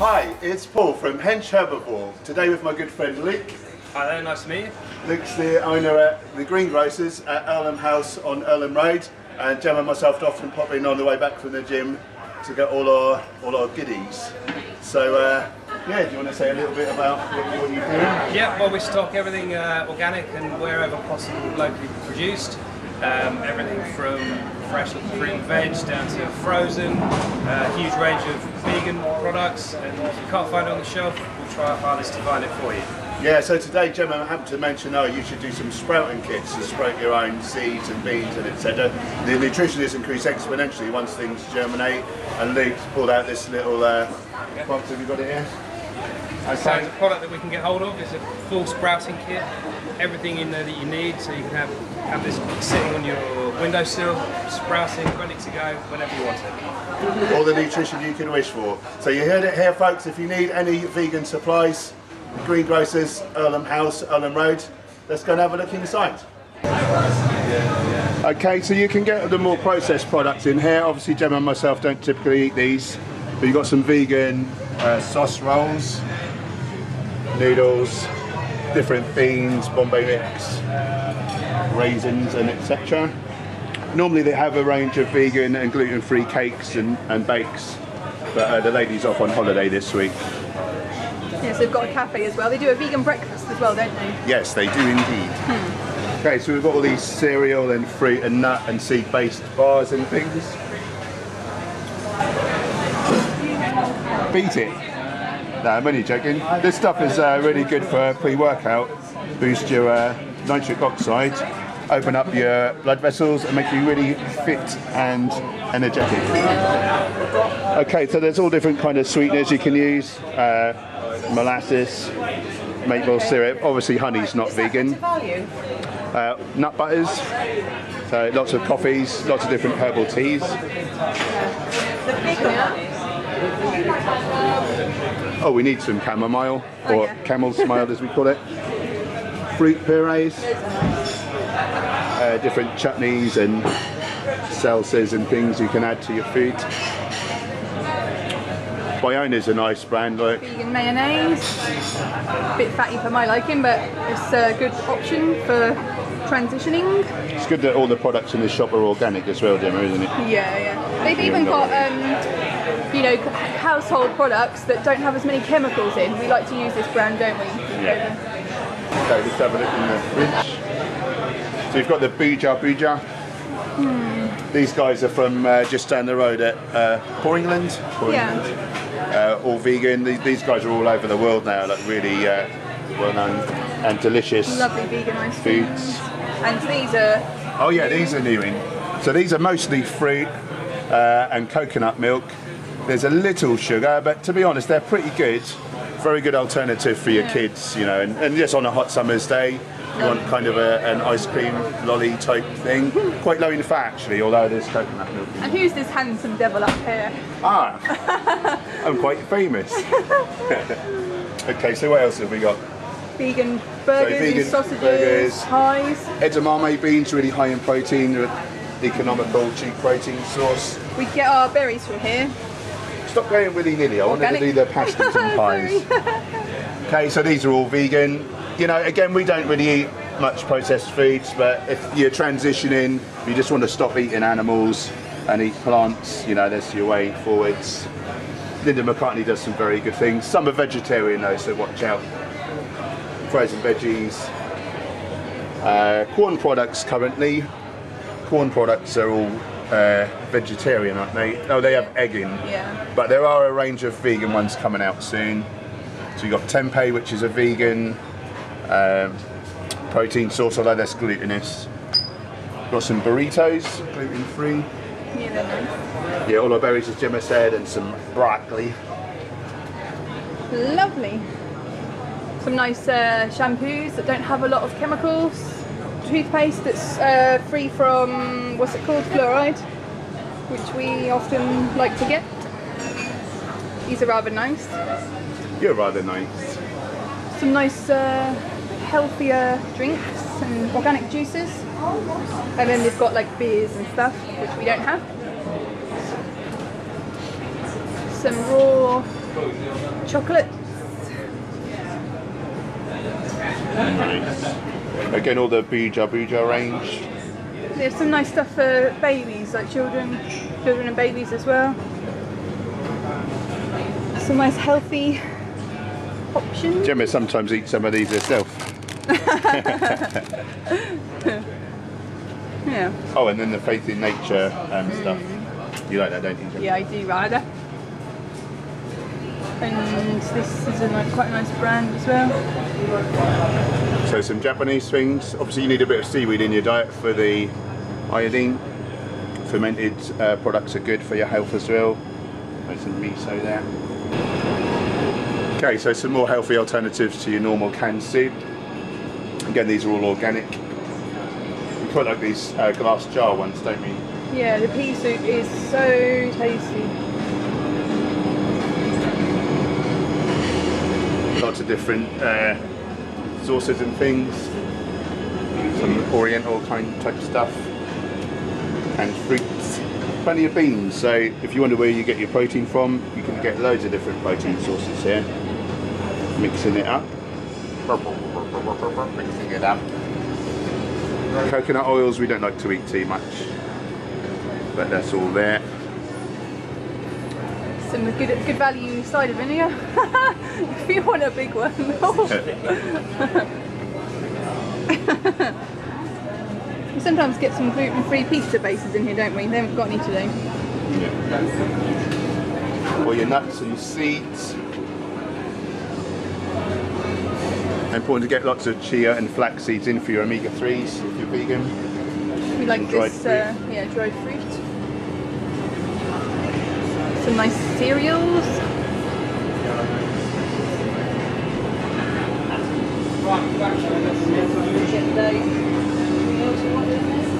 Hi, it's Paul from Hench Herbivore. Today with my good friend Luke. Hi there, nice to meet you. Luke's the owner at the Greengrocers at Earlham House on Earlham Road. And Gemma and myself often pop in on the way back from the gym to get all our all our goodies. So uh, yeah, do you want to say a little bit about what, what you do? Yeah, well, we stock everything uh, organic and wherever possible locally produced. Um, everything from fresh fruit and veg down to frozen, uh, huge range of vegan products. And if you can't find it on the shelf, we'll try our hardest to find it for you. Yeah, so today Gemma I happened to mention, oh, you should do some sprouting kits to sprout your own seeds and beans and etc. The nutrition is increased exponentially once things germinate. And Luke pulled out this little uh, box. Have you got it here? So it's a product that we can get hold of. It's a full sprouting kit. Everything in there that you need, so you can have have this sitting on your windowsill, sprouting, ready to go whenever you want it. all the nutrition you can wish for. So you heard it here, folks. If you need any vegan supplies, Greengrocers, Earlham House, Earlham Road. Let's go and have a look inside. Okay, so you can get the more processed products in here. Obviously, Gemma and myself don't typically eat these, but you've got some vegan uh, sauce rolls, noodles, different beans, Bombay mix, raisins, and etc. Normally, they have a range of vegan and gluten-free cakes and, and bakes, but uh, the lady's off on holiday this week. Yes, they've got a cafe as well. They do a vegan breakfast as well, don't they? Yes, they do indeed. Okay, so we've got all these cereal and fruit and nut and seed based bars and things. Beat it. No, I'm only joking. This stuff is uh, really good for pre workout, boost your uh, nitric oxide, open up your blood vessels, and make you really fit and energetic. Okay, so there's all different kind of sweeteners you can use uh, molasses, maple syrup. Obviously, honey's not vegan. Uh, nut butters, so lots of coffees, lots of different herbal teas. The big one. Oh, we need some chamomile, Oh, or yeah. camel smile as we call it. Fruit purees, uh, different chutneys and salsas and things you can add to your food. Biona's a nice brand, like Vegan mayonnaise. A bit fatty for my liking, but it's a good option for transitioning. it's good that all the products in the shop are organic as well, Gemma, isn't it? Yeah, yeah. They've even got, um, you know, household products that don't have as many chemicals in. We like to use this brand, don't we? Yeah. Okay, let's have a look in the fridge. So you've got the Booja Booja. Hmm. These guys are from uh, just down the road at uh, Poringland. Yeah. Uh, all vegan. These, these guys are all over the world now, like really uh, well known and delicious Lovely vegan ice cream. foods. And these are Oh yeah, these are new in. So these are mostly fruit uh, and coconut milk. There's a little sugar, but to be honest, they're pretty good. Very good alternative for your Yeah. kids, you know, and, and just on a hot summer's day, you want kind of a, an ice cream lolly type thing. Quite low in fat actually, although there's coconut milk. And who's this handsome devil up here? Ah, I'm quite famous. okay, so what else have we got? Vegan burgers vegan and sausages, burgers. pies. Edamame beans, really high in protein, economical, cheap protein source. We get our berries from here. Stop going willy nilly. I wanted to do the pasties and pies. okay, so these are all vegan. You know, again, we don't really eat much processed foods, but if you're transitioning, you just want to stop eating animals and eat plants, you know, that's your way forwards. Linda McCartney does some very good things. Some are vegetarian though, so watch out. Frozen veggies. Uh, corn products currently. Quorn products are all uh, vegetarian, aren't they? Oh, they have egg in. Yeah. But there are a range of vegan ones coming out soon. So you've got tempeh, which is a vegan um, protein source, although that's glutinous. Got some burritos, gluten free. Yeah, nice. Yeah, all our berries, as Gemma said, and some broccoli. Lovely. Some nice uh, shampoos that don't have a lot of chemicals. Toothpaste that's uh, free from, what's it called, fluoride, which we often like to get. These are rather nice. You're rather nice. Some nice uh, healthier drinks and organic juices. And then they've got like beers and stuff, which we don't have. Some raw chocolate. Nice. Again, all the Booja Booja range. There's some nice stuff for babies, like children, children and babies as well. Some nice healthy options. Gemma sometimes eats some of these herself. Yeah, Oh, and then the Faith in Nature um, stuff. You like that, don't you, Gemma? yeah, I do rather. And this is a like, quite a nice brand as well. So some Japanese things. Obviously, you need a bit of seaweed in your diet for the iodine. Fermented uh, products are good for your health as well. There's some miso there. Okay, so some more healthy alternatives to your normal canned soup. Again, these are all organic. We quite like these uh, glass jar ones, don't we? Yeah, the pea soup is so tasty. Lots of different uh, sauces and things. Some oriental kind type stuff. And fruits. Plenty of beans. So if you wonder where you get your protein from, you can get loads of different protein sources here. Mixing it up. Mixing it up. Coconut oils we don't like to eat too much. But that's all there. Some good good value cider vinegar. if you want a big one. we sometimes get some gluten-free pizza bases in here, don't we? They haven't got any today. All your nuts and your seeds. Important to get lots of chia and flax seeds in for your omega-3s if you're vegan. We like this, uh, yeah, dried fruit. Some nice cereals.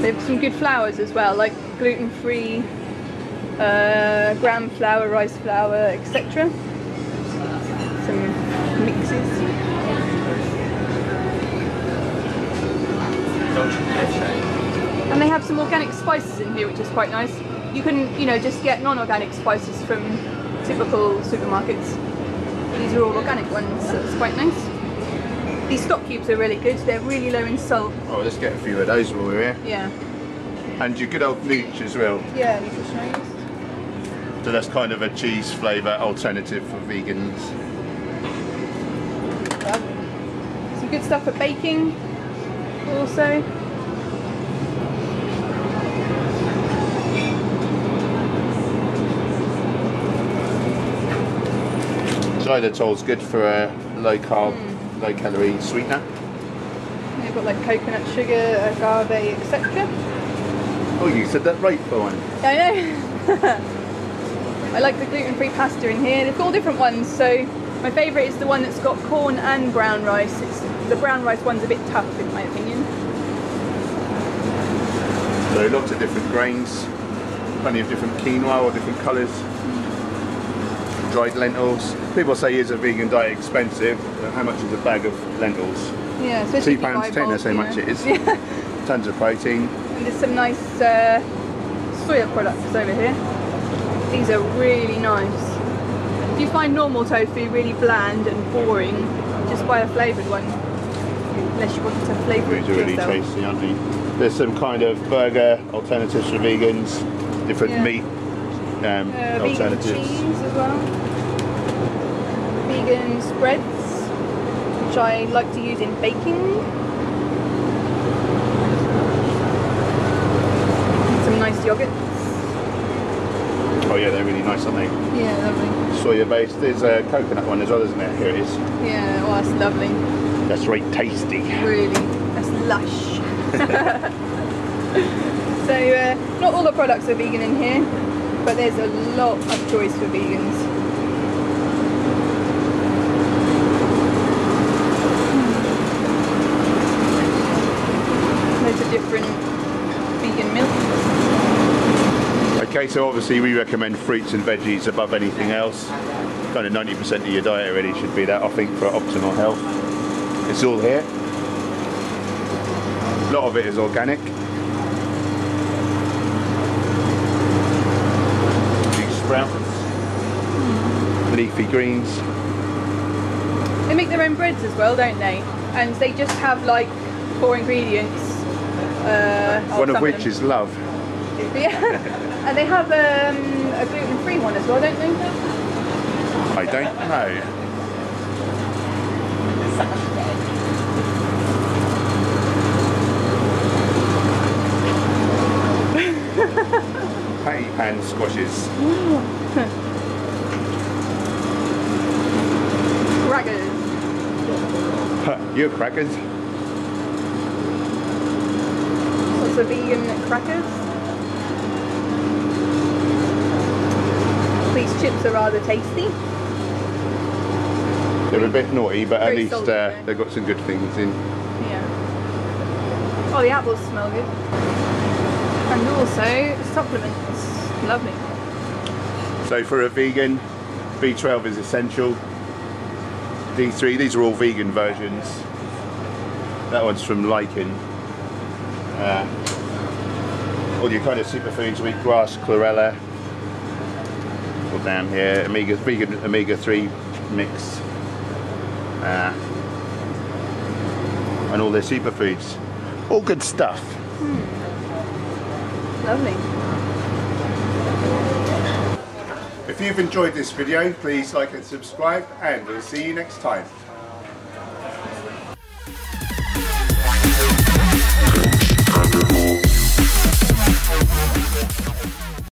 They have some good flours as well, like gluten-free, uh, gram flour, rice flour, etc. Some mixes. And they have some organic spices in here, which is quite nice. You can, you know, just get non-organic spices from typical supermarkets. These are all organic ones, so it's quite nice. These stock cubes are really good. They're really low in salt. Oh, let's get a few of those while we're here. Yeah. And your good old nooch as well. Yeah. So that's kind of a cheese flavour alternative for vegans. Some good stuff for baking also. Xylitol's good for a low carb, mm. Low calorie sweetener. They've got like coconut sugar, agave, etc. Oh, you said that right for one. I know. I like the gluten-free pasta in here. They've got all different ones. So my favourite is the one that's got corn and brown rice. It's the brown rice one's a bit tough in my opinion. So lots of different grains, plenty of different quinoa or different colours. Dried lentils. People say is a vegan diet expensive? Uh, How much is a bag of lentils? Yeah, especially Two pounds ten. That's how much it is. Yeah. Tons of protein. And there's some nice uh, soya products over here. These are really nice. If you find normal tofu really bland and boring, just buy a flavoured one. Unless you want to flavour it These are really yourself. tasty, aren't they? There's some kind of burger alternatives for vegans, different Yeah. meat um, Uh, vegan cheese as well. Vegan spreads, which I like to use in baking. Some nice yogurts. Oh yeah, they're really nice, aren't they? Yeah, lovely. Soya based. There's a coconut one as well, isn't there? Here it is. Yeah, oh, that's lovely. That's right tasty. Really, that's lush. so, uh, not all the products are vegan in here, but there's a lot of choice for vegans. Hmm. Loads of different vegan milks. Okay, so obviously we recommend fruits and veggies above anything else. Kind of 90% of your diet really should be that, I think, for optimal health. It's all here. A lot of it is organic. These sprouts, leafy leafy greens. They make their own breads as well, don't they? And they just have like four ingredients. Uh, One of which them. is love. Yeah. and they have um, a gluten-free one as well, don't they? I don't know. Patty pan squashes. Crackers. Your crackers. Lots of vegan crackers. These chips are rather tasty. They're a bit naughty, but at least salty, uh, they've got some good things in. Yeah. Oh, the apples smell good. And also supplements. Lovely. So for a vegan, B12 is essential. D3, these are all vegan versions. That one's from Lichen. Uh, all your kind of superfoods, wheatgrass, chlorella. All down here, omega, vegan omega-3 mix. Uh, and all their superfoods. All good stuff. Lovely. If you've enjoyed this video, please like and subscribe, and we'll see you next time.